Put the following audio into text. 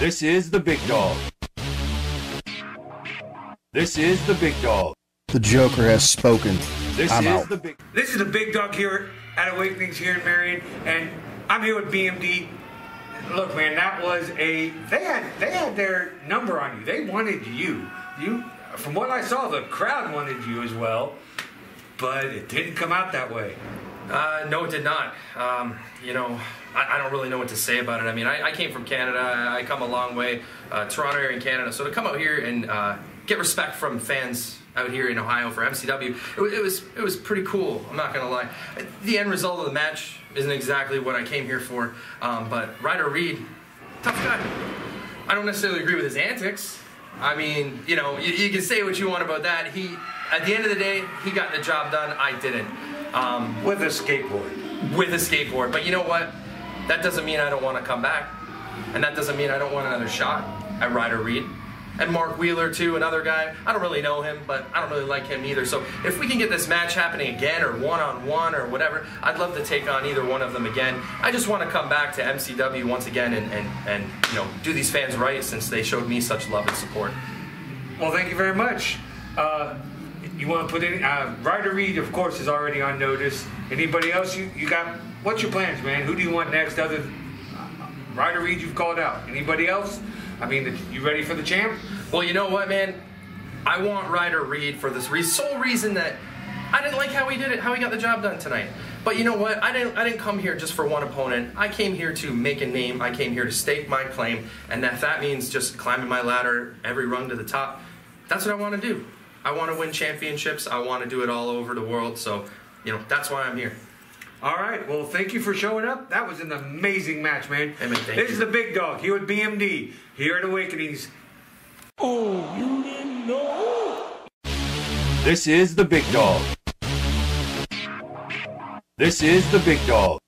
This is the big dog. This is the big dog. The Joker has spoken. This I'm is out. the big. This is the big dog here at Awakenings here in Marion, and I'm here with BMD. Look, man, that was a they had they had their number on you. They wanted you. You, from what I saw, the crowd wanted you as well, but it didn't come out that way. Uh, no, it did not. Um, you know, I, I don't really know what to say about it. I mean, I, I came from Canada. I, come a long way, uh, Toronto area in Canada. So to come out here and uh, get respect from fans out here in Ohio for MCW, it, it was it was pretty cool. I'm not gonna lie. The end result of the match isn't exactly what I came here for. Um, but Ryder Reed, tough guy. I don't necessarily agree with his antics. I mean, you know, you, you can say what you want about that. He, at the end of the day, he got the job done. I didn't. Um, With a skateboard. with a skateboard. But you know what? That doesn't mean I don't want to come back. And that doesn't mean I don't want another shot at Ryder Reed. And Mark Wheeler, too, another guy. I don't really know him, but I don't really like him either. So if we can get this match happening again, or one on one, or whatever, I'd love to take on either one of them again. I just want to come back to MCW once again and, and, and you know do these fans right since they showed me such love and support. Well, thank you very much. Uh, you want to put in uh, Ryder Reed, of course, is already on notice. Anybody else? You, you got? What's your plans, man? Who do you want next? Other uh, Ryder Reed, you've called out. Anybody else? I mean, you ready for the champ? Well, you know what, man? I want Ryder Reed for this re- sole reason that I didn't like how he did it, how he got the job done tonight. But you know what? I didn't. I didn't come here just for one opponent. I came here to make a name. I came here to stake my claim, and if that means just climbing my ladder every rung to the top, that's what I want to do. I want to win championships. I want to do it all over the world. So, you know, that's why I'm here. All right. Well, thank you for showing up. That was an amazing match, man. Hey, man, thank this you. is the big dog here with BMD here at Awakenings. Oh, you didn't know? This is the big dog. This is the big dog.